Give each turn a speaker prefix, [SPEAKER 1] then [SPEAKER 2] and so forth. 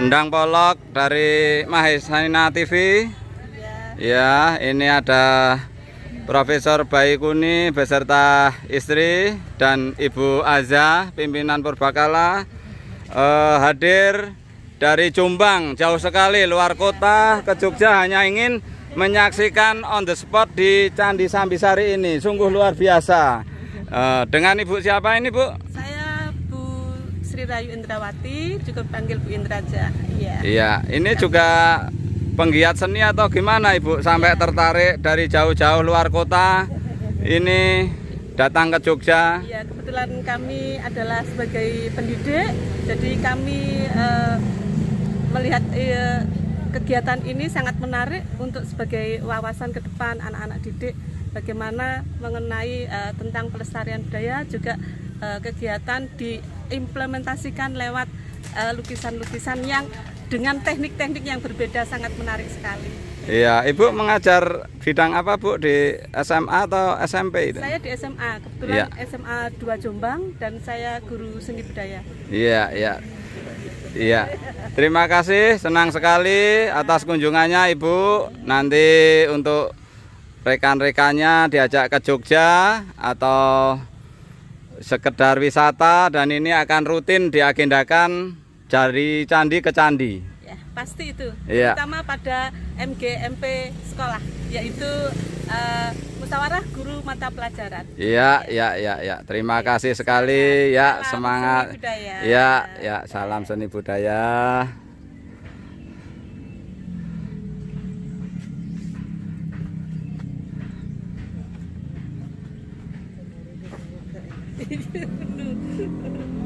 [SPEAKER 1] Endang Polok dari Mahesana TV. Ya, ini ada Profesor Baikuni beserta istri dan Ibu Aza, pimpinan Purbakala eh, hadir dari Jombang, jauh sekali luar kota ke Jogja hanya ingin menyaksikan on the spot di Candi Sambisari ini. Sungguh luar biasa. Eh, dengan Ibu siapa ini, Bu?
[SPEAKER 2] Sri Rayu Indrawati, juga panggil Bu Indraja. Iya.
[SPEAKER 1] Iya, ini juga penggiat seni atau gimana Ibu sampai tertarik dari jauh-jauh luar kota ini datang ke Jogja?
[SPEAKER 2] Iya, kebetulan kami adalah sebagai pendidik, jadi kami eh, melihat eh, kegiatan ini sangat menarik untuk sebagai wawasan ke depan anak-anak didik bagaimana mengenai uh, tentang pelestarian budaya juga uh, kegiatan diimplementasikan lewat lukisan-lukisan uh, yang dengan teknik-teknik yang berbeda sangat menarik sekali.
[SPEAKER 1] Iya, Ibu mengajar bidang apa Bu di SMA atau SMP itu?
[SPEAKER 2] Saya di SMA, kebetulan ya. SMA 2 Jombang dan saya guru seni budaya.
[SPEAKER 1] Iya, iya. Iya. Terima kasih, senang sekali atas kunjungannya Ibu. Nanti untuk rekan-rekannya diajak ke Jogja atau sekedar wisata dan ini akan rutin diagendakan dari candi ke candi.
[SPEAKER 2] Ya, pasti itu.
[SPEAKER 1] Ya.
[SPEAKER 2] Terutama pada MGMP sekolah yaitu uh, musyawarah guru mata pelajaran.
[SPEAKER 1] Iya, iya, iya, ya. Terima kasih sekali ya,
[SPEAKER 2] salam
[SPEAKER 1] semangat.
[SPEAKER 2] Seni budaya.
[SPEAKER 1] Ya, ya, salam seni budaya. 一天呵呵